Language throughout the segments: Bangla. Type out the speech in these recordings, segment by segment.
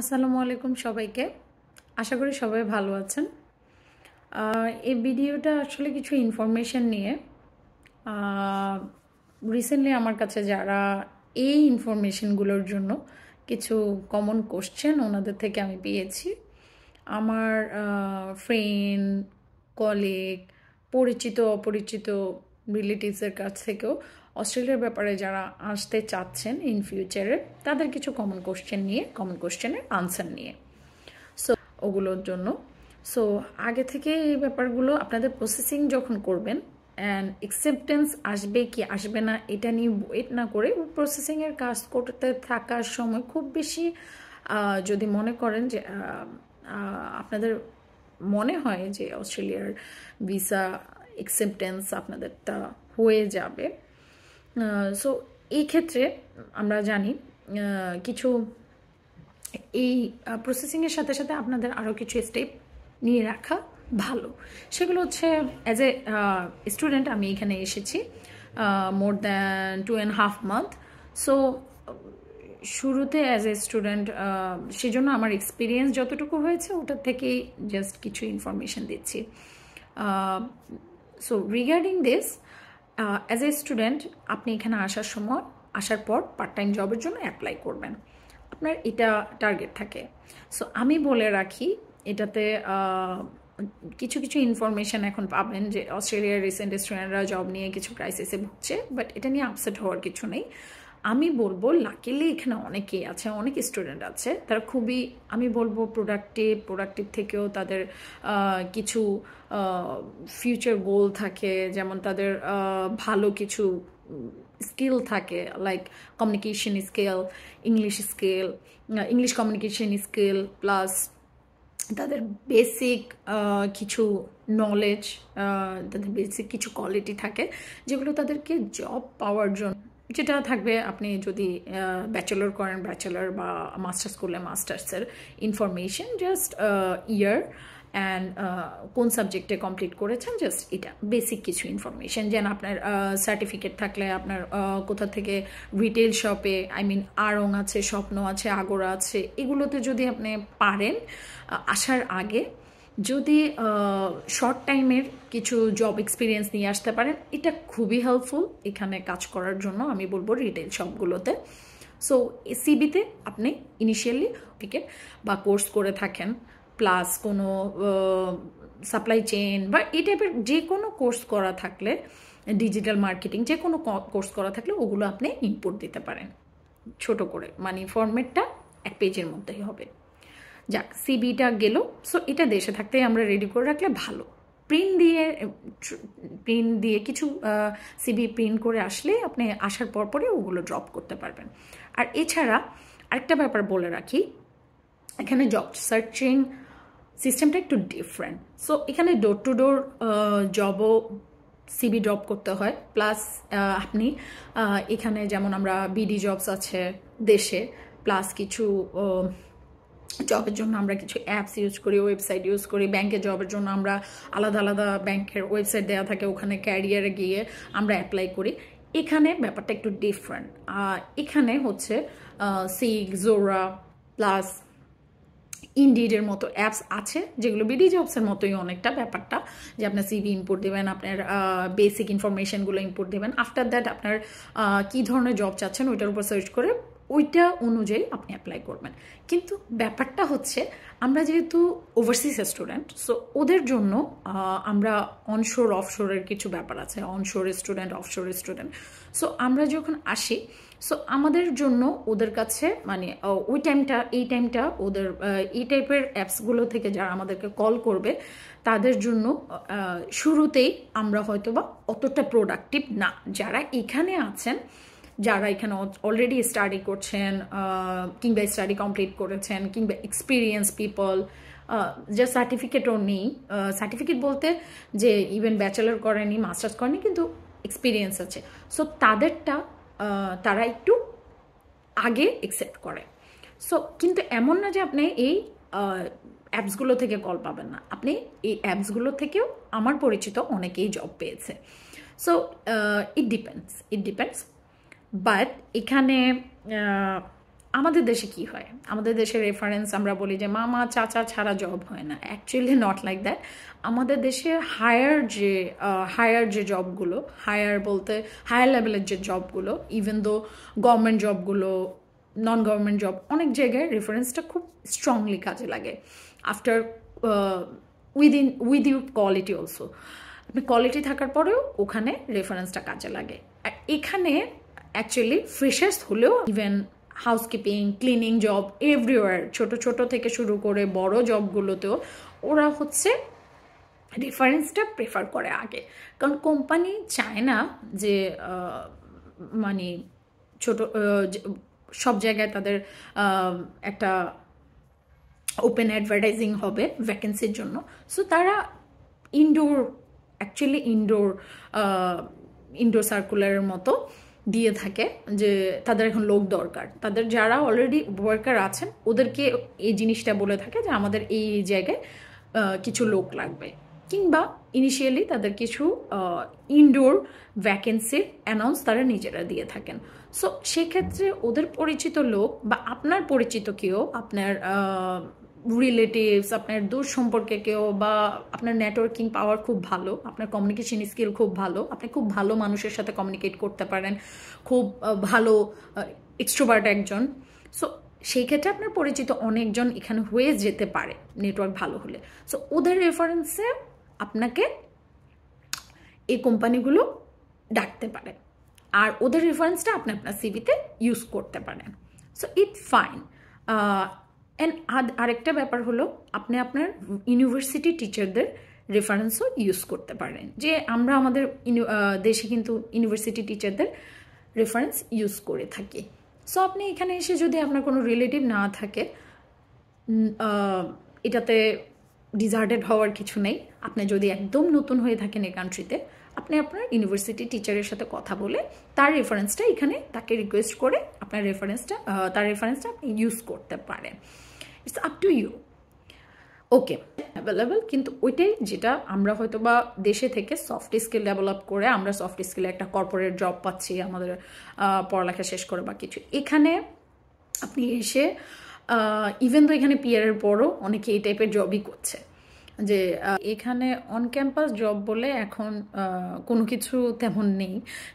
আসসালামু আলাইকুম সবাইকে। আশা করি সবাই ভালো আছেন। এই ভিডিওটা আসলে কিছু ইনফরমেশন নিয়ে রিসেন্টলি আমার কাছে যারা এই ইনফরমেশনগুলোর জন্য কিছু কমন কোশ্চেন ওনাদের থেকে আমি পেয়েছি। আমার ফ্রেন্ড কলিগ পরিচিত অপরিচিত রিলেটিভসের কাছ থেকেও অস্ট্রেলিয়ার ব্যাপারে যারা আসতে চাচ্ছেন ইন ফিউচারে তাদের কিছু কমন কোশ্চেন নিয়ে কমন কোশ্চেনের আনসার নিয়ে। সো ওগুলোর জন্য। সো আগে থেকে এই ব্যাপারগুলো আপনাদের প্রসেসিং যখন করবেন অ্যান্ড অ্যাকসেপ্টেন্স আসবে কি আসবে না, এটা নিয়ে ওয়েট না করে প্রসেসিংয়ের কাজ করতে থাকার সময় খুব বেশি যদি মনে করেন যে আপনাদের মনে হয় যে অস্ট্রেলিয়ার ভিসা অ্যাকসেপ্টেন্স আপনাদেরটা হয়ে যাবে সো এই ক্ষেত্রে আমরা জানি কিছু এই প্রসেসিংয়ের সাথে সাথে আপনাদের আরও কিছু স্টেপ নিয়ে রাখা ভালো। সেগুলো হচ্ছে অ্যাজ এ স্টুডেন্ট আমি এখানে এসেছি more than two and half month so শুরুতে অ্যাজ এ স্টুডেন্ট সেজন্য আমার এক্সপিরিয়েন্স যতটুকু হয়েছে ওটার থেকেই জাস্ট কিছু ইনফরমেশন দিচ্ছি। So regarding this as a student আপনি এখানে আসার সময়, আসার পর পার্ট টাইম জবের জন্য অ্যাপ্লাই করবেন। আপনার এটা টার্গেট থাকে। সো আমি বলে রাখি, এটাতে কিছু কিছু ইনফরমেশান এখন পাবেন যে অস্ট্রেলিয়ার রিসেন্ট স্টুডেন্টরা জব নিয়ে কিছু ক্রাইসিসে ভুগছে বাট এটা নিয়ে আপসেট হওয়ার কিছু নেই। আমি বলব লাকিলি এখানে অনেকেই আছে, অনেক স্টুডেন্ট আছে, তারা খুবই, আমি বলব প্রোডাক্টিভ প্রোডাক্টিভ থেকেও তাদের কিছু ফিউচার গোল থাকে, যেমন তাদের ভালো কিছু স্কিল থাকে like communication skill English skill English communication skill plus তাদের বেসিক কিছু নলেজ তাদের বেসিক কিছু কোয়ালিটি থাকে, যেগুলো তাদেরকে জব পাওয়ার জন্য যেটা থাকবে, আপনি যদি ব্যাচেলর করেন ব্যাচেলর বা মাস্টার্স করলে মাস্টার্সের ইনফরমেশন জাস্ট ইয়ার অ্যান্ড কোন সাবজেক্টে কমপ্লিট করেছেন জাস্ট এটা বেসিক কিছু ইনফরমেশন যেন আপনার সার্টিফিকেট থাকলে আপনার কোথা থেকে রিটেল শপে আই মিন আড়ং আছে, স্বপ্ন আছে, আগরা আছে, এগুলোতে যদি আপনি পারেন আসার আগে যদি শর্ট টাইমের কিছু জব এক্সপিরিয়েন্স নিয়ে আসতে পারেন, এটা খুবই হেল্পফুল এখানে কাজ করার জন্য আমি বলব রিটেল শপগুলোতে সো সিবিতে আপনি ইনিশিয়ালি টিকেট বা কোর্স করে থাকেন প্লাস কোনো সাপ্লাই চেইন বা এই টাইপের যে কোনো কোর্স করা থাকলে ডিজিটাল মার্কেটিং যে কোনো কোর্স করা থাকলে ওগুলো আপনি ইনপুট দিতে পারেন। ছোট করে মানে ফর্মেটটা এক পেজের মধ্যেই হবে। যাক সিবিটা গেল। সো এটা দেশে থাকতেই আমরা রেডি করে রাখলে ভালো। প্রিন্ট দিয়ে প্রিন্ট দিয়ে কিছু সিবি প্রিন্ট করে আসলে আপনি আসার পর পরে ওগুলো ড্রপ করতে পারবেন। আর এছাড়া আরেকটা ব্যাপার বলে রাখি, এখানে জব সার্চিং সিস্টেমটা একটু ডিফারেন্ট সো এখানে ডোর টু ডোর জবও সিবি ড্রপ করতে হয়। প্লাস আপনি এখানে যেমন আমরা বিডি জবস আছে দেশে প্লাস কিছু জবের জন্য আমরা কিছু অ্যাপস ইউজ করি ওয়েবসাইট ইউজ করি ব্যাংকে জবের জন্য আমরা আলাদা আলাদা ব্যাংকের ওয়েবসাইট দেওয়া থাকে, ওখানে ক্যারিয়ারে গিয়ে আমরা অ্যাপ্লাই করি। এখানে ব্যাপারটা একটু ডিফারেন্ট এখানে হচ্ছে সিগ জোরা প্লাস ইন্ডিডের মতো অ্যাপস আছে, যেগুলো বিডি জবসের মতোই অনেকটা ব্যাপারটা, যে আপনার সিভি ইনপুট দেবেন, আপনার বেসিক ইনফরমেশনগুলো ইনপুট দেবেন। আফটার দ্যাট আপনার কী ধরনের জব চাচ্ছেন, ওইটার উপর সার্চ করে ওইটা অনুযায়ী আপনি অ্যাপ্লাই করবেন। কিন্তু ব্যাপারটা হচ্ছে, আমরা যেহেতু ওভারসিজ স্টুডেন্ট সো ওদের জন্য আমরা অনশোর অফশোরের কিছু ব্যাপার আছে onshore student offshore student so আমরা যখন আসি সো আমাদের জন্য ওদের কাছে মানে ওই টাইমটা এই টাইমটা ওদের এই টাইপের অ্যাপসগুলো থেকে যারা আমাদেরকে কল করবে, তাদের জন্য শুরুতেই আমরা হয়তো বা অতটা প্রোডাক্টিভ না। যারা এখানে আছেন যারা এখানে অলরেডি স্টাডি করছেন কিংবা স্টাডি কমপ্লিট করেছেন, কিংবা এক্সপিরিয়েন্স পিপল যা সার্টিফিকেটও নেই। সার্টিফিকেট বলতে যে ইভেন ব্যাচেলার করেনি মাস্টার্স করেনি, কিন্তু এক্সপিরিয়েন্স আছে। সো তাদেরটা তারা একটু আগে একসেপ্ট করে। সো কিন্তু এমন না যে আপনি এই অ্যাপসগুলো থেকে কল পাবেন না। আপনি এই অ্যাপসগুলো থেকেও আমার পরিচিত অনেকেই জব পেয়েছে। So it depends it depends but এখানে আমাদের দেশে কি হয়? আমাদের দেশে রেফারেন্স আমরা বলি যে, মামা, চাচা ছাড়া জব হয় না। অ্যাকচুয়ালি নট লাইক দ্যাট আমাদের দেশে হায়ার যে হায়ার যে জবগুলো হায়ার বলতে হায়ার লেভেলের যে জবগুলো ইভেন দো গভর্নমেন্ট জবগুলো নন গভর্নমেন্ট জব অনেক জায়গায় রেফারেন্সটা খুব স্ট্রংলি কাজে লাগে। After within with you quality also আপনি কোয়ালিটি থাকার পরেও ওখানে রেফারেন্সটা কাজে লাগে। এখানে অ্যাকচুয়ালি ফ্রেশার্স হলেও even housekeeping cleaning job everywhere ছোট ছোট থেকে শুরু করে বড় জবগুলোতেও ওরা হচ্ছে রেফারেন্সটা প্রেফার করে আগে। কারণ কোম্পানি চায় না যে মানে ছোট সব জায়গায় তাদের একটা ওপেন অ্যাডভার্টাইজিং হবে ভ্যাকেন্সির জন্য। সো তারা ইনডোর অ্যাকচুয়ালি ইনডোর ইনডোর সার্কুলারের মতো দিয়ে থাকে যে তাদের এখন লোক দরকার। তাদের যারা অলরেডি ওয়ার্কার আছেন, ওদেরকে এই জিনিসটা বলে থাকে যে আমাদের এই জায়গায় কিছু লোক লাগবে। কিংবা ইনিশিয়ালি তাদের কিছু ইনডোর ভ্যাকেন্সি অ্যানাউন্স তারা নিজেরা দিয়ে থাকেন। সো সেক্ষেত্রে ওদের পরিচিত লোক বা আপনার পরিচিত কেউ, আপনার রিলেটিভস আপনার দূর সম্পর্কে কেউ বা আপনার নেটওয়ার্কিং পাওয়ার খুব ভালো, আপনার কমিউনিকেশন স্কিল খুব ভালো, আপনি খুব ভালো মানুষের সাথে কমিউনিকেট করতে পারেন, খুব ভালো এক্সট্রোবার্ট একজন। সো সেই ক্ষেত্রে আপনার পরিচিত অনেকজন এখানে হয়ে যেতে পারে নেটওয়ার্ক ভালো হলে। সো ওদের রেফারেন্সে আপনাকে এই কোম্পানিগুলো ডাকতে পারে আর ওদের রেফারেন্সটা আপনি আপনার সিভিতে ইউজ করতে পারেন। সো ইট ফাইন অ্যান্ড আরেকটা ব্যাপার হলো, আপনি আপনার ইউনিভার্সিটি টিচারদের রেফারেন্সও ইউজ করতে পারেন। যে আমরা আমাদের দেশে কিন্তু ইউনিভার্সিটি টিচারদের রেফারেন্স ইউজ করে থাকি। সো আপনি এখানে এসে যদি আপনার কোনো রিলেটিভ না থাকে এটাতে ডিজার্টেড হওয়ার কিছু নেই। আপনি যদি একদম নতুন হয়ে থাকেন এই কান্ট্রিতে আপনি আপনার ইউনিভার্সিটি টিচারের সাথে কথা বলে তার রেফারেন্সটা এখানে তাকে রিকোয়েস্ট করে আপনার রেফারেন্সটা তার রেফারেন্সটা আপনি ইউজ করতে পারেন। It's up to you okay available কিন্তু ওইটাই যেটা আমরা হয়তো বা দেশে থেকে সফট স্কিল ডেভেলপ করে আমরা সফট স্কিলে একটা কর্পোরেট জব পাচ্ছি, আমাদের পড়ালেখা শেষ করে বা কিছু। এখানে আপনি এসে ইভেন তো এখানে পিয়ারের পরও অনেকে এই টাইপের জবই করছে। যে এখানে অন ক্যাম্পাস জব বলে এখন কোনো কিছু তেমন নেই।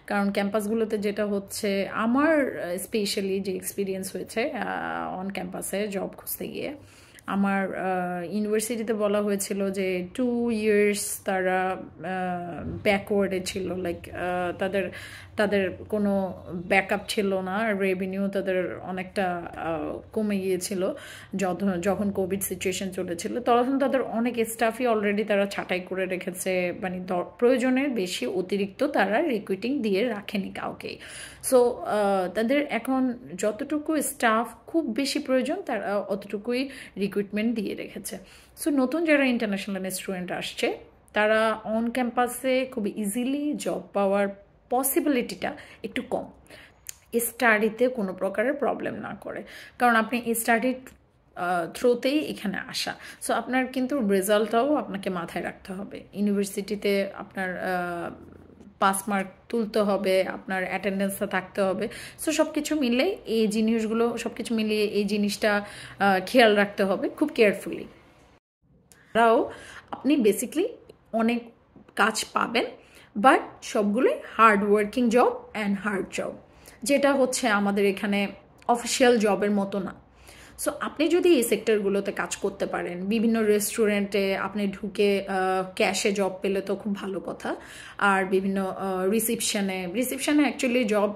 কারণ ক্যাম্পাসগুলোতে যেটা হচ্ছে, আমার স্পেশালি যে এক্সপিরিয়েন্স হয়েছে অন ক্যাম্পাসে জব খুঁজতে গিয়ে আমার ইউনিভার্সিটিতে বলা হয়েছিল যে টু ইয়ার্স তারা ব্যাকওয়ার্ডে ছিল লাইক তাদের তাদের কোনো ব্যাকআপ ছিল না রেভিনিউ তাদের অনেকটা কমে গিয়েছিল যখন কোভিড সিচুয়েশন চলেছিল। তখন তাদের অনেক স্টাফই অলরেডি তারা ছাঁটাই করে রেখেছে মানে প্রয়োজনের বেশি অতিরিক্ত তারা রিক্রুটিং দিয়ে রাখেনি কাউকে সো তাদের এখন যতটুকু স্টাফ খুব বেশি প্রয়োজন, তারা অতটুকুই রিক্রুটমেন্ট দিয়ে রেখেছে। সো নতুন যারা ইন্টারন্যাশনাল স্টুডেন্ট আসছে, তারা অন ক্যাম্পাসে খুব ইজিলি জব পাওয়ার পসিবিলিটিটা একটু কম। স্টাডিতে কোনো প্রকারের প্রবলেম না করে। কারণ আপনি স্টাডির থ্রুতেই এখানে আসা। সো আপনার কিন্তু রেজাল্টটাও আপনাকে মাথায় রাখতে হবে। ইউনিভার্সিটিতে আপনার পাস মার্ক তুলতে হবে, আপনার অ্যাটেন্ডেন্সটা থাকতে হবে। সো সব কিছু মিলে এই জিনিসগুলো সব কিছু মিলিয়ে এই জিনিসটা খেয়াল রাখতে হবে খুব কেয়ারফুলি তারাও আপনি বেসিকলি অনেক কাজ পাবেন বাট সবগুলোই hard working job and hard job যেটা হচ্ছে আমাদের এখানে অফিসিয়াল জবের মতো না। সো আপনি যদি এই সেক্টরগুলোতে কাজ করতে পারেন, বিভিন্ন রেস্টুরেন্টে আপনি ঢুকে ক্যাশে জব পেলে তো খুব ভালো কথা। আর বিভিন্ন রিসিপশানে রিসিপশনে অ্যাকচুয়ালি জব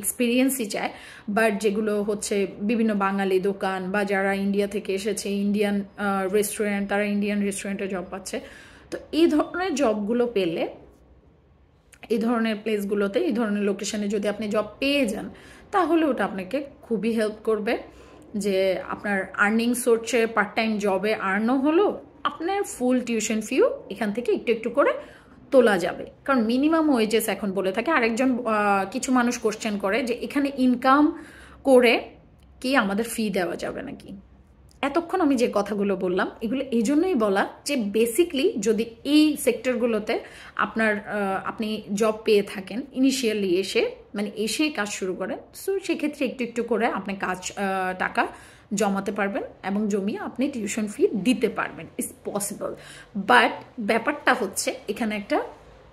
এক্সপিরিয়েন্সই চায় বাট যেগুলো হচ্ছে বিভিন্ন বাঙালি দোকান বা যারা ইন্ডিয়া থেকে এসেছে ইন্ডিয়ান রেস্টুরেন্ট তারা ইন্ডিয়ান রেস্টুরেন্টে জব পাচ্ছে। তো এই ধরনের জবগুলো পেলে, এই ধরনের প্লেসগুলোতে এই ধরনের লোকেশানে যদি আপনি জব পেয়ে যান, তাহলে ওটা আপনাকে খুবই হেল্প করবে। যে আপনার আর্নিং সোর্সে পার্ট টাইম জবে আর্নও হলো, আপনার ফুল টিউশন ফিও এখান থেকে একটু একটু করে তোলা যাবে। কারণ মিনিমাম ওয়েজেস এখন বলে থাকে। আরেকজন কিছু মানুষ কোশ্চেন করে যে এখানে ইনকাম করে কি আমাদের ফি দেওয়া যাবে নাকি? এতক্ষণ আমি যে কথাগুলো বললাম, এগুলো এই জন্যই বলা যে বেসিকলি যদি এই সেক্টরগুলোতে আপনার আপনি জব পেয়ে থাকেন ইনিশিয়ালি এসে মানে এসে কাজ শুরু করেন সো সেক্ষেত্রে একটু একটু করে আপনি কাজ টাকা জমাতে পারবেন এবং জমিয়ে আপনি টিউশন ফি দিতে পারবেন ইস পসিবল বাট ব্যাপারটা হচ্ছে, এখানে একটা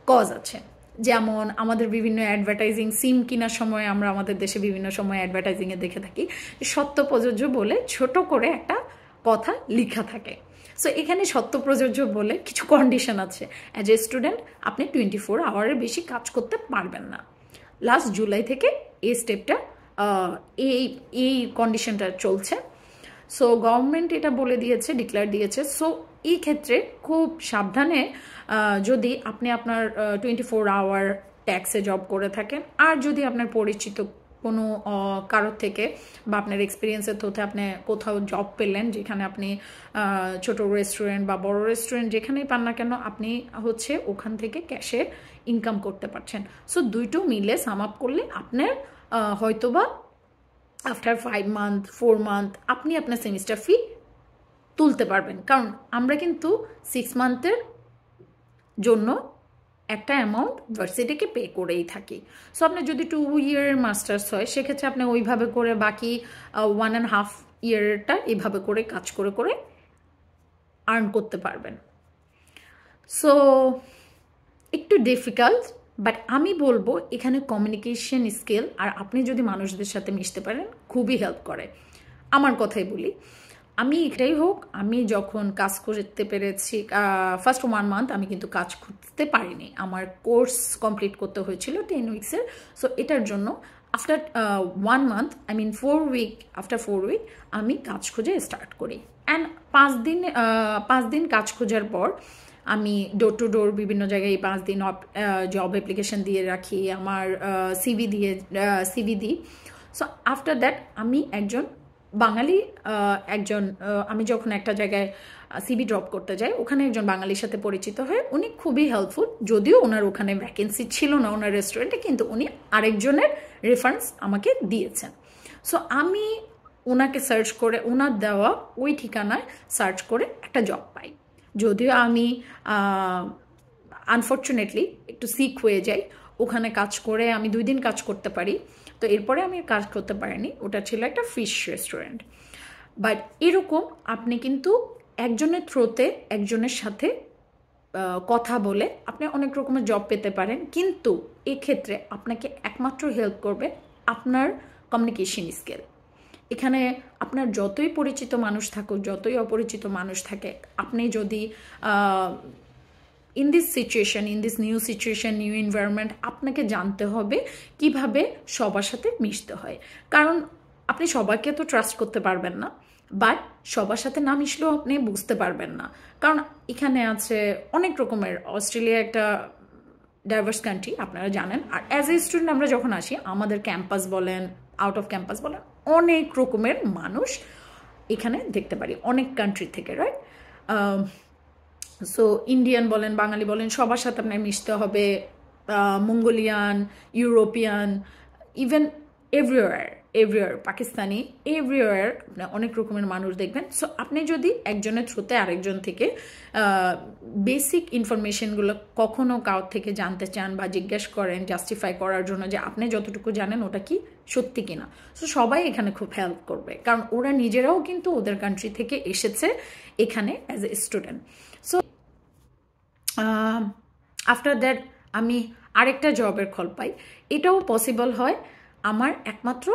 কজ আছে। যেমন আমাদের বিভিন্ন অ্যাডভার্টাইজিং সিম কেনার সময় আমরা আমাদের দেশে বিভিন্ন সময় অ্যাডভার্টাইজিংয়ে দেখে থাকি সত্য প্রযোজ্য বলে ছোট করে একটা কথা লিখা থাকে। সো এখানে সত্য প্রযোজ্য বলে কিছু কন্ডিশন আছে। অ্যাজ এ স্টুডেন্ট আপনি টোয়েন্টি ফোর আওয়ারের বেশি কাজ করতে পারবেন না। লাস্ট জুলাই থেকে এই স্টেপটা এই এই কন্ডিশনটা চলছে। সো গভর্নমেন্ট এটা বলে দিয়েছে ডিক্লেয়ার দিয়েছে। সো এই ক্ষেত্রে খুব সাবধানে যদি আপনি আপনার টোয়েন্টি ফোর আওয়ার ট্যাক্সে জব করে থাকেন, আর যদি আপনার পরিচিত কোনো কারোর থেকে বা আপনার এক্সপিরিয়েন্সের থ্রুতে আপনি কোথাও জব পেলেন, যেখানে আপনি ছোট রেস্টুরেন্ট বা বড় রেস্টুরেন্ট যেখানেই পান না কেন, আপনি হচ্ছে ওখান থেকে ক্যাশে ইনকাম করতে পারছেন। সো দুইটো মিলে সাম আপ করলে আপনার হয়তোবা after five month four month আপনি আপনার সেমিস্টার ফি তুলতে পারবেন। কারণ আমরা কিন্তু সিক্স মান্থের জন্য একটা অ্যামাউন্ট ভার্সিটিকে পে করেই থাকি। সো আপনার যদি টু ইয়ারের মাস্টার্স হয়, সেক্ষেত্রে আপনি ওইভাবে করে বাকি ওয়ান অ্যান্ড হাফ ইয়ারটা এইভাবে করে কাজ করে করে আর্ন করতে পারবেন। সো একটু ডিফিকাল্ট বাট আমি বলব এখানে কমিউনিকেশন স্কিল আর আপনি যদি মানুষদের সাথে মিশতে পারেন, খুবই হেল্প করে। আমার কথাই বলি। আমি এটাই হোক, আমি যখন কাজ করতে পেরেছি ফার্স্ট ওয়ান মান্থ আমি কিন্তু কাজ করতে পারিনি। আমার কোর্স কমপ্লিট করতে হয়েছিল টেন উইক্সের সো এটার জন্য after one month I mean four week after four week আমি কাজ খুঁজে স্টার্ট করি। অ্যান্ড পাঁচ দিন পাঁচ দিন কাজ খোঁজার পর আমি ডোর টু ডোর বিভিন্ন জায়গায় পাঁচ দিন জব অ্যাপ্লিকেশন দিয়ে রাখি, আমার সিভি দিয়ে সিভি দিই। সো আফটার দ্যাট আমি একজন বাঙালি একজন আমি যখন একটা জায়গায় সিবি ড্রপ করতে যাই, ওখানে একজন বাঙালির সাথে পরিচিত হয়ে উনি খুবই হেল্পফুল যদিও ওনার ওখানে ভ্যাকেন্সি ছিল না ওনার রেস্টুরেন্টে কিন্তু উনি আরেকজনের রেফারেন্স আমাকে দিয়েছেন। সো আমি ওনাকে সার্চ করে, ওনার দেওয়া ওই ঠিকানায় সার্চ করে একটা জব পাই। যদিও আমি আনফর্চুনেটলি একটু সিক হয়ে যাই, ওখানে কাজ করে আমি দুই দিন কাজ করতে পারি তো এরপরে আমি কাজ করতে পারিনি। ওটা ছিল একটা ফিশ রেস্টুরেন্ট বাট এরকম আপনি কিন্তু একজনের থ্রোতে একজনের সাথে কথা বলে আপনি অনেক রকমের জব পেতে পারেন। কিন্তু এক্ষেত্রে আপনাকে একমাত্র হেল্প করবে আপনার কমিউনিকেশন স্কিল এখানে আপনার যতই পরিচিত মানুষ থাকুক, যতই অপরিচিত মানুষ থাকে, আপনি যদি in this situation in this new situation new environment আপনাকে জানতে হবে কীভাবে সবার সাথে মিশতে হয়। কারণ আপনি সবাইকে তো ট্রাস্ট করতে পারবেন না বাট সবার সাথে না মিশলেও আপনি বুঝতে পারবেন না। কারণ এখানে আছে অনেক রকমের, অস্ট্রেলিয়া একটা ডাইভার্স কান্ট্রি আপনারা জানেন। আর অ্যাজ এ স্টুডেন্ট আমরা যখন আসি, আমাদের ক্যাম্পাস বলেন আউট অফ ক্যাম্পাস বলেন, অনেক রকমের মানুষ এখানে দেখতে পারি, অনেক কান্ট্রি থেকে রাইট সো ইন্ডিয়ান বলেন, বাঙালি বলেন, সবার সাথে আপনার মিশতে হবে Mongolian, European even everywhere everywhere Pakistani everywhere অনেক রকমের মানুষ দেখবেন। সো আপনি যদি একজনের থ্রুতে আরেকজন থেকে বেসিক ইনফরমেশনগুলো কখনো কারোর থেকে জানতে চান বা জিজ্ঞেস করেন জাস্টিফাই করার জন্য যে আপনি যতটুকু জানেন ওটা কি সত্যি কিনা। সো সবাই এখানে খুব হেল্প করবে। কারণ ওরা নিজেরাও কিন্তু ওদের কান্ট্রি থেকে এসেছে এখানে as a student so after that আমি আরেকটা জবের খল পাই। এটাও পসিবল হয় আমার একমাত্র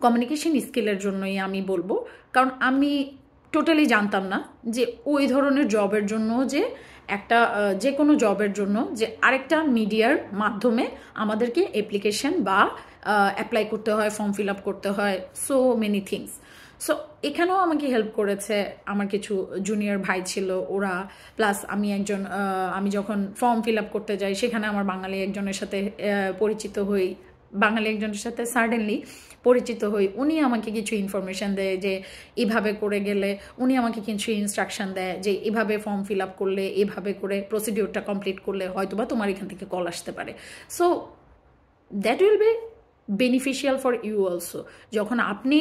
কমিউনিকেশন স্কিলের জন্যই আমি বলব। কারণ আমি টোটালি জানতাম না যে ওই ধরনের জবের জন্য যে একটা যে কোনো জবের জন্য যে আরেকটা মিডিয়ার মাধ্যমে আমাদেরকে অ্যাপ্লিকেশন বা অ্যাপ্লাই করতে হয় ফর্ম ফিল আপ করতে হয় সো মেনি থিংস সো এখানেও আমাকে হেল্প করেছে আমার কিছু জুনিয়র ভাই ছিল, ওরা। প্লাস আমি একজন আমি যখন ফর্ম ফিল আপ করতে যাই, সেখানে আমার বাঙালি একজনের সাথে পরিচিত হই। বাঙালি একজনের সাথে সাডেনলি পরিচিত হই। উনি আমাকে কিছু ইনফরমেশান দেয় যে, এভাবে করে গেলে, উনি আমাকে কিছু ইনস্ট্রাকশন দেয় যে, এভাবে ফর্ম ফিল আপ করলে, এভাবে করে প্রসিডিওরটা কমপ্লিট করলে হয়তো বা তোমার এখান থেকে কল আসতে পারে। So that will be beneficial for you also যখন আপনি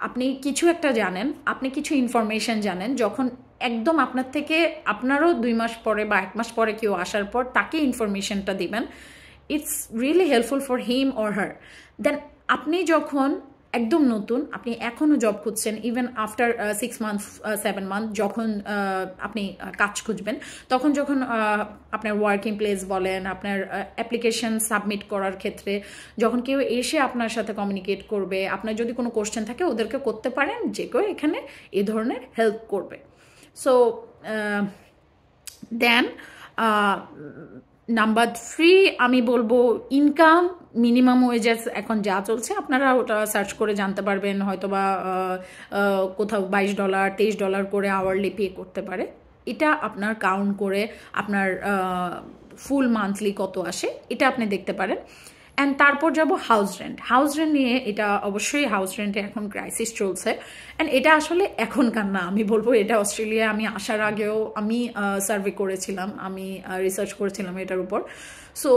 আপনি কিছু একটা জানেন, আপনি কিছু ইনফরমেশান জানেন, যখন একদম আপনার থেকে আপনারও দুই মাস পরে বা এক মাস পরে কেউ আসার পর তাকে ইনফরমেশানটা দিবেন it's really helpful for him or her then আপনি যখন একদম নতুন। আপনি এখনও জব খুঁজছেন even after six month seven month যখন আপনি কাজ খুঁজবেন, তখন যখন আপনার ওয়ার্কিং প্লেস বলেন, আপনার অ্যাপ্লিকেশন সাবমিট করার ক্ষেত্রে, যখন কেউ এসে আপনার সাথে কমিউনিকেট করবে, আপনার যদি কোনো কোশ্চেন থাকে, ওদেরকে করতে পারেন, যে কেউ এখানে এ ধরনের হেল্প করবে। সো দেন নাম্বার থ্রি আমি বলব ইনকাম মিনিমাম ওয়েজেস এখন যা চলছে, আপনারা ওটা সার্চ করে জানতে পারবেন হয়তো বা কোথাও বাইশ ডলার তেইশ ডলার করে আওয়ারলি পে করতে পারে। এটা আপনার কাউন্ট করে আপনার ফুল মান্থলি কত আসে, এটা আপনি দেখতে পারেন। অ্যান্ড তারপর যাব হাউস রেন্ট হাউস রেন্ট নিয়ে এটা অবশ্যই হাউস রেন্টে এখন ক্রাইসিস চলছে। অ্যান্ড এটা আসলে এখনকার না, আমি বলব এটা অস্ট্রেলিয়া আমি আসার আগেও আমি সার্ভে করেছিলাম, আমি রিসার্চ করেছিলাম এটার উপর। সো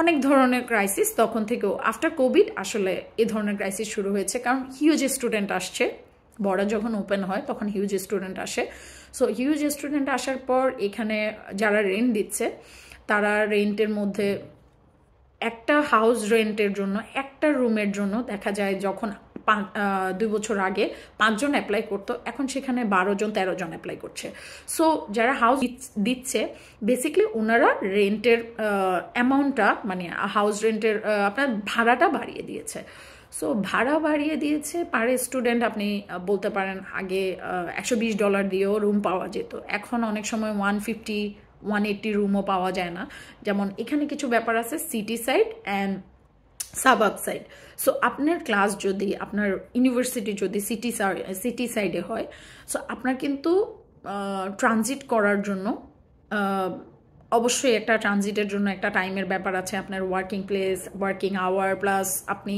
অনেক ধরনের ক্রাইসিস তখন থেকেও। আফটার কোভিড আসলে এ ধরনের ক্রাইসিস শুরু হয়েছে, কারণ হিউজ স্টুডেন্ট আসছে। বড়া যখন ওপেন হয়, তখন হিউজ স্টুডেন্ট আসে। সো হিউজ স্টুডেন্ট আসার পর এখানে যারা রেন্ট দিচ্ছে, তারা রেন্টের মধ্যে একটা হাউস রেন্টের জন্য, একটা রুমের জন্য দেখা যায় যখন দুই বছর আগে পাঁচজন অ্যাপ্লাই করতো, এখন সেখানে বারো জন, তেরো জন অ্যাপ্লাই করছে। সো যারা হাউস দিচ্ছে বেসিকলি ওনারা রেন্টের অ্যামাউন্টটা মানে হাউস রেন্টের আপনার ভাড়াটা বাড়িয়ে দিয়েছে। সো ভাড়া বাড়িয়ে দিয়েছে পার স্টুডেন্ট আপনি বলতে পারেন আগে একশো বিশ ডলার দিয়েও রুম পাওয়া যেত। এখন অনেক সময় ওয়ান ফিফটি ওয়ান এইট্টি রুমও পাওয়া যায় না। যেমন এখানে কিছু ব্যাপার আছে city side and suburb side so আপনার ক্লাস যদি, আপনার ইউনিভার্সিটি যদি সিটি সিটি সাইডে হয় সো আপনার কিন্তু ট্রানজিট করার জন্য অবশ্যই একটা ট্রানজিটের জন্য একটা টাইমের ব্যাপার আছে। আপনার working place working hour plus আপনি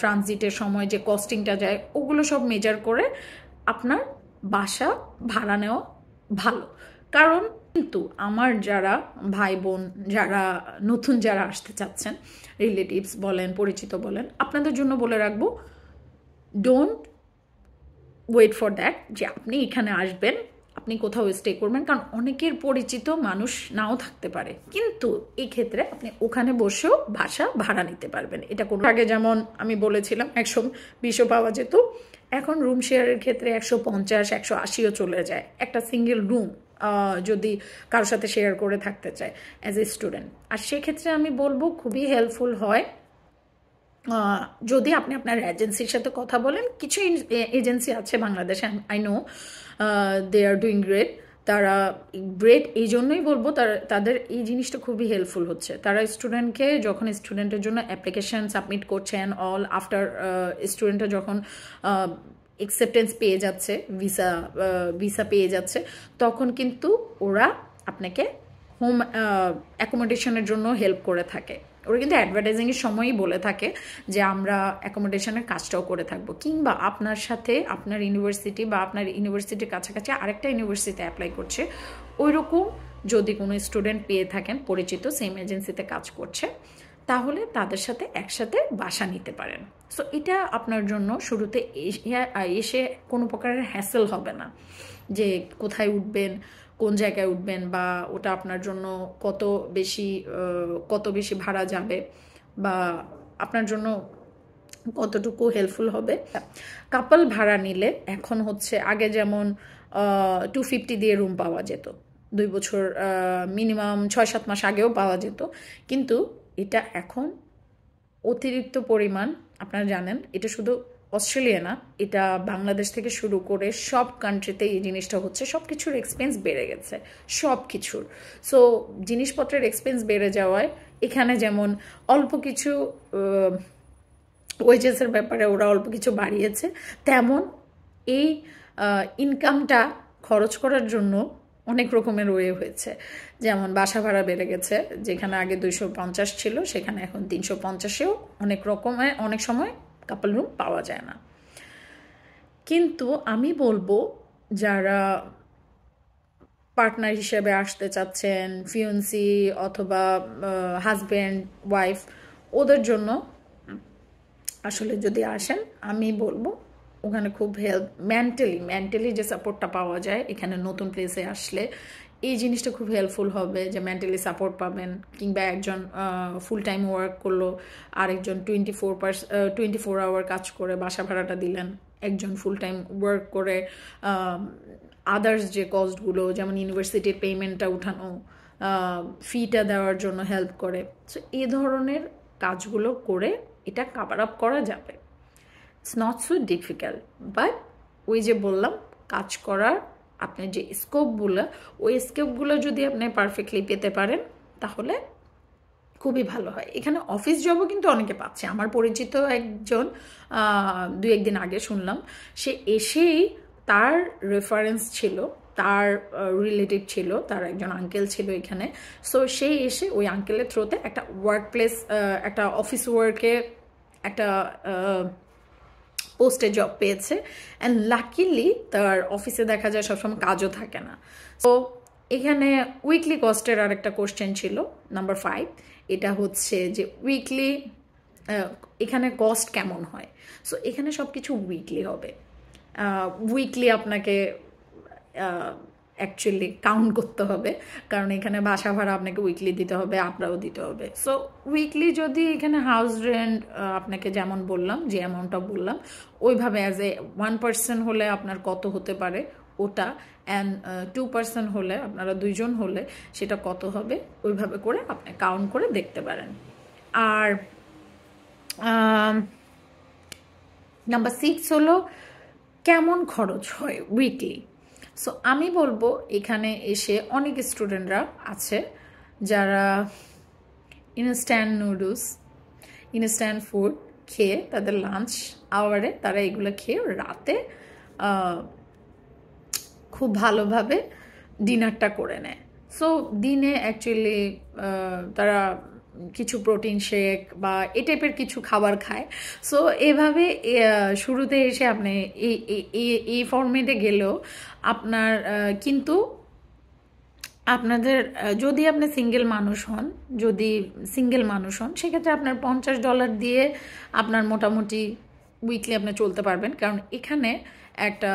ট্রানজিটের সময় যে কস্টিংটা যায়, ওগুলো সব মেজার করে আপনার বাসা ভাড়া নেওয়া ভালো। কারণ কিন্তু আমার যারা ভাই বোন যারা নতুন যারা আসতে চাচ্ছেন রিলেটিভস বলেন, পরিচিত বলেন, আপনাদের জন্য বলে রাখব ডোন্ট ওয়েট ফর দ্যাট যে আপনি এখানে আসবেন, আপনি কোথাও স্টে করবেন, কারণ অনেকের পরিচিত মানুষ নাও থাকতে পারে। কিন্তু এই ক্ষেত্রে আপনি ওখানে বসেও ভাষা ভাড়া নিতে পারবেন। এটা কোনো আগে যেমন আমি বলেছিলাম, একশো বিশও পাওয়া যেত, এখন রুম শেয়ারের ক্ষেত্রে একশো পঞ্চাশ, একশো আশিও চলে যায়। একটা সিঙ্গেল রুম যদি কারোর সাথে শেয়ার করে থাকতে চায় অ্যাজ এ স্টুডেন্ট আর সেক্ষেত্রে আমি বলব, খুবই হেল্পফুল হয় যদি আপনি আপনার এজেন্সির সাথে কথা বলেন, কিছু এজেন্সি আছে বাংলাদেশে I know they are doing great তারা গ্রেট এই জন্যই বলব, তারা, তাদের এই জিনিসটা খুবই হেল্পফুল হচ্ছে। তারা স্টুডেন্টকে যখন স্টুডেন্টের জন্য অ্যাপ্লিকেশান সাবমিট করছেন অল আফটার স্টুডেন্টরা যখন অ্যাকসেপ্টেন্স পেয়ে যাচ্ছে ভিসা ভিসা পেয়ে যাচ্ছে, তখন কিন্তু ওরা আপনাকে হোম অ্যাকোমোডেশনের জন্য হেল্প করে থাকে। ওরা কিন্তু অ্যাডভার্টাইজিংয়ের সময়ই বলে থাকে যে আমরা অ্যাকোমোডেশনের কাজটাও করে থাকব। কিংবা আপনার সাথে আপনার ইউনিভার্সিটি বা আপনার ইউনিভার্সিটির কাছাকাছি আরেকটা ইউনিভার্সিটিতে অ্যাপ্লাই করছে ওই রকম যদি কোনো স্টুডেন্ট পেয়ে থাকেন, পরিচিত সেম এজেন্সিতে কাজ করছে তাহলে তাদের সাথে একসাথে বাসা নিতে পারেন। সো এটা আপনার জন্য শুরুতে এসে কোনো প্রকারের হ্যাসেল হবে না। যে কোথায় উঠবেন, কোন জায়গায় উঠবেন, বা ওটা আপনার জন্য কত বেশি কত বেশি ভাড়া যাবে, বা আপনার জন্য কতটুকু হেল্পফুল হবে। কাপল ভাড়া নিলে এখন হচ্ছে আগে যেমন টু ফিফটি দিয়ে রুম পাওয়া যেত। দুই বছর মিনিমাম ছয় সাত মাস আগেও পাওয়া যেত। কিন্তু এটা এখন অতিরিক্ত পরিমাণ, আপনারা জানেন, এটা শুধু অস্ট্রেলিয়া না, এটা বাংলাদেশ থেকে শুরু করে সব কান্ট্রিতে এই জিনিসটা হচ্ছে সব কিছুর এক্সপেন্স বেড়ে গেছে সব কিছুর সো জিনিসপত্রের এক্সপেন্স বেড়ে যাওয়ায় এখানে যেমন অল্প কিছু ওয়েজেসের ব্যাপারে ওরা অল্প কিছু বাড়িয়েছে, তেমন এই ইনকামটা খরচ করার জন্য অনেক রকমের ওয়ে হয়েছে। যেমন বাসা ভাড়া বেড়ে গেছে, যেখানে আগে দুইশো পঞ্চাশ ছিল, সেখানে এখন তিনশো পঞ্চাশেও অনেক রকমের অনেক সময় কাপল রুম পাওয়া যায় না। কিন্তু আমি বলব, যারা পার্টনার হিসেবে আসতে চাচ্ছেন ফিউন্সি অথবা হাজব্যান্ড ওয়াইফ ওদের জন্য আসলে যদি আসেন, আমি বলব ওখানে খুব হেল্প মেন্টালি মেন্টালি যে সাপোর্টটা পাওয়া যায়, এখানে নতুন প্লেসে আসলে, এই জিনিসটা খুব হেল্পফুল হবে যে মেন্টালি সাপোর্ট পাবেন কিংবা একজন ফুল টাইম ওয়ার্ক করল, আরেকজন টোয়েন্টি ফোর পার্স টোয়েন্টি ফোর আওয়ার কাজ করে, বাসা ভাড়াটা দিলেন, একজন ফুল টাইম ওয়ার্ক করে আদার্স যে কস্টগুলো যেমন ইউনিভার্সিটির পেমেন্টটা উঠানো ফিটা দেওয়ার জন্য হেল্প করে সো এই ধরনের কাজগুলো করে এটা কাভার আপ করা যাবে। It's not so difficult but ওই যে বললাম, কাজ করার আপনার যে স্কোপগুলো ওই স্কোপগুলো যদি আপনি পারফেক্টলি পেতে পারেন, তাহলে খুবই ভালো হয়। এখানে অফিস জবও কিন্তু অনেকে পাচ্ছে। আমার পরিচিত একজন দু একদিন আগে শুনলাম, সে এসেই তার রেফারেন্স ছিল, তার রিলেটিভ ছিল, তার একজন আঙ্কেল ছিল এখানে। সো সে এসে ওই আঙ্কেলের থ্রোতে একটা ওয়ার্ক প্লেস একটা অফিস ওয়ার্কে একটা পোস্টে জব পেয়েছে অ্যান্ড লাকিলি তার অফিসে দেখা যায় সবসময় কাজও থাকে না। তো এখানে উইকলি কস্টের আর একটা কোশ্চেন ছিল নাম্বার ফাইভ এটা হচ্ছে যে উইকলি এখানে কস্ট কেমন হয়? সো এখানে সব কিছু উইকলি হবে উইকলি আপনাকে অ্যাকচুয়ালি কাউন্ট করতে হবে। কারণ এখানে বাসা ভাড়া আপনাকে উইকলি দিতে হবে, আপনারও দিতে হবে। সো উইকলি যদি এখানে হাউস রেন্ট আপনাকে যেমন বললাম, যে অ্যামাউন্টটা বললাম, ওইভাবে অ্যাজ এ ওয়ান পার্সেন্ট হলে আপনার কত হতে পারে ওটা অ্যান্ড টু পার্সেন্ট হলে আপনারা দুইজন হলে সেটা কত হবে, ওইভাবে করে আপনি কাউন্ট করে দেখতে পারেন। আর নাম্বার সিক্স হলো কেমন খরচ হয় উইকলি সো আমি বলব এখানে এসে অনেক স্টুডেন্টরা আছে যারা ইনস্ট্যান্ট নুডলস ইনস্ট্যান্ট ফুড খেয়ে তাদের লাঞ্চ আওয়ারে তারা এগুলো খেয়ে রাতে খুব ভালোভাবে ডিনারটা করে নেয়। সো দিনে অ্যাকচুয়ালি তারা কিছু প্রোটিন শেক বা এ টাইপের কিছু খাবার খায়। সো এভাবে শুরুতে এসে আপনি এই ফর্মেটে গেলেও আপনার কিন্তু আপনাদের যদি আপনি সিঙ্গেল মানুষ হন, যদি সিঙ্গেল মানুষ হন, সেক্ষেত্রে আপনার পঞ্চাশ ডলার দিয়ে আপনার মোটামুটি উইকলি আপনি চলতে পারবেন। কারণ এখানে একটা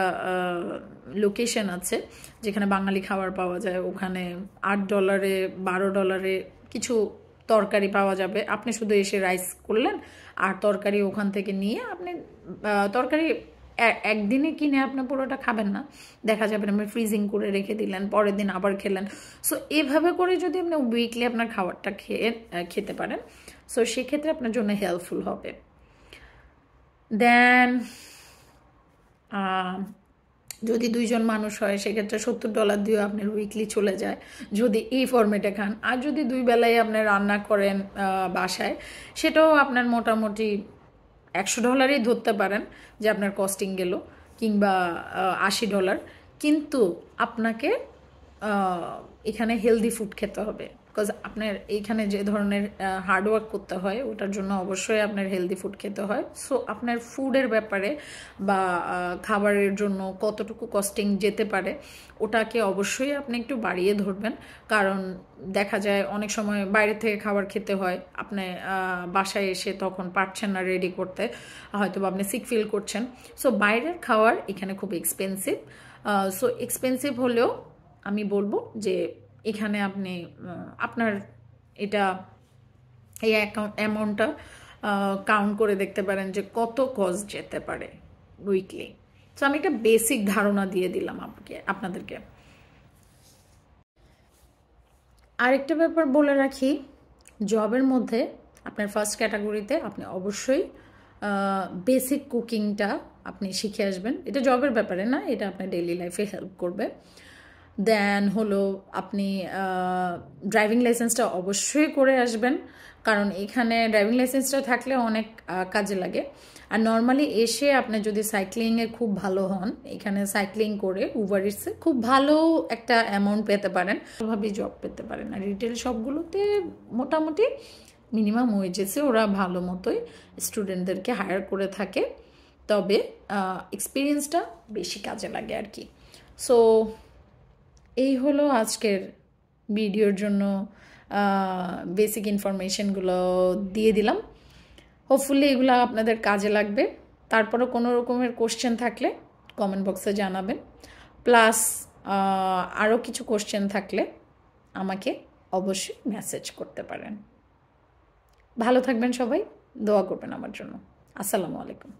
লোকেশন আছে, যেখানে বাঙালি খাবার পাওয়া যায়। ওখানে আট ডলারে বারো ডলারে কিছু তরকারি পাওয়া যাবে। আপনি শুধু এসে রাইস করলেন আর তরকারি ওখান থেকে নিয়ে আপনি তরকারি একদিনে কিনে আপনি পুরোটা খাবেন না। দেখা যাবে আপনি ফ্রিজিং করে রেখে দিলেন, পরের দিন আবার খেলেন। সো এভাবে করে যদি আপনি উইকলি আপনার খাবারটা খেয়ে খেতে পারেন সো সেক্ষেত্রে আপনার জন্য হেল্পফুল হবে। দেন যদি দুইজন মানুষ হয়, সেক্ষেত্রে সত্তর ডলার দিয়েও আপনার উইকলি চলে যায়, যদি এই ফর্মেটে খান। আর যদি দুই বেলায় আপনি রান্না করেন বাসায়, সেটাও আপনার মোটামুটি একশো ডলারই ধরতে পারেন, যে আপনার কস্টিং গেল, কিংবা আশি ডলার কিন্তু আপনাকে এখানে হেলদি ফুড খেতে হবে। বিকজ আপনার এইখানে যে ধরনের হার্ডওয়ার্ক করতে হয়, ওটার জন্য অবশ্যই আপনার হেলদি ফুড খেতে হয়। সো আপনার ফুডের ব্যাপারে বা খাবারের জন্য কতটুকু কস্টিং যেতে পারে, ওটাকে অবশ্যই আপনি একটু বাড়িয়ে ধরবেন। কারণ দেখা যায় অনেক সময় বাইরে থেকে খাবার খেতে হয়, আপনি বাসায় এসে তখন পারছেন না রেডি করতে হয়তো বা আপনি সিক ফিল করছেন। সো বাইরের খাওয়ার এখানে খুব এক্সপেন্সিভ সো এক্সপেন্সিভ হলেও আমি বলব যে এখানে আপনি আপনার এটা, এই অ্যাকাউন্ট অ্যামাউন্টটা কাউন্ট করে দেখতে পারেন যে কত কস্ট যেতে পারে উইকলি সো আমি একটা বেসিক ধারণা দিয়ে দিলাম আপনাকে, আপনাদেরকে। আরেকটা ব্যাপার বলে রাখি, জবের মধ্যে আপনার ফার্স্ট ক্যাটাগরিতে আপনি অবশ্যই বেসিক কুকিংটা আপনি শিখে আসবেন। এটা জবের ব্যাপারে না, এটা আপনার ডেইলি লাইফে হেল্প করবে। দেন হলো আপনি ড্রাইভিং লাইসেন্সটা অবশ্যই করে আসবেন। কারণ এখানে ড্রাইভিং লাইসেন্সটা থাকলে অনেক কাজে লাগে। আর নর্মালি এসে আপনি যদি সাইক্লিংয়ে খুব ভালো হন, এখানে সাইক্লিং করে উবার ইটসে খুব ভালো একটা অ্যামাউন্ট পেতে পারেন। ভাবেই জব পেতে পারেন। আর রিটেল শপগুলোতে মোটামুটি মিনিমাম ওয়েজেসে ওরা ভালো মতোই স্টুডেন্টদেরকে হায়ার করে থাকে। তবে এক্সপিরিয়েন্সটা বেশি কাজে লাগে আর কি। সো এই হলো আজকের ভিডিওর জন্য বেসিক ইনফরমেশনগুলো দিয়ে দিলাম। হোপফুলি এগুলো আপনাদের কাজে লাগবে। তারপরে কোনো রকমের কোশ্চেন থাকলে কমেন্ট বক্সে জানাবেন। প্লাস আরও কিছু কোশ্চেন থাকলে আমাকে অবশ্যই মেসেজ করতে পারেন। ভালো থাকবেন সবাই। দোয়া করবেন আমার জন্য। আসসালামু আলাইকুম।